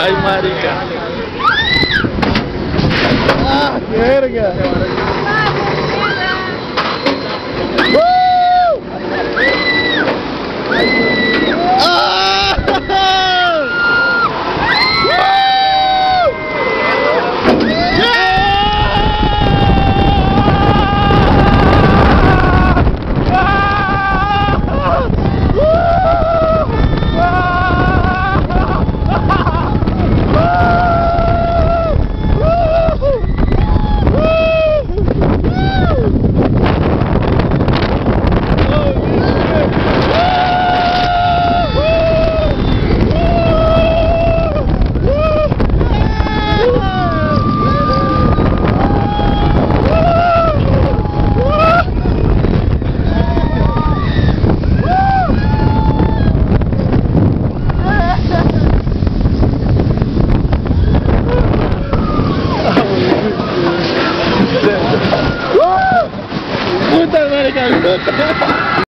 Ai, Maria. Ah, verga! There goes.